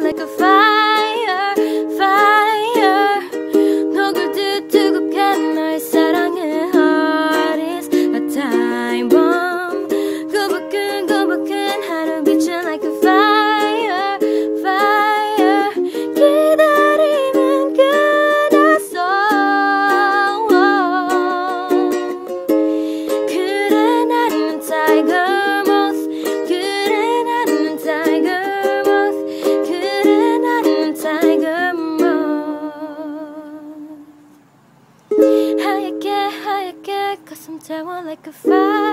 like a fire. How you get, how you get, cause I'm down like a fire.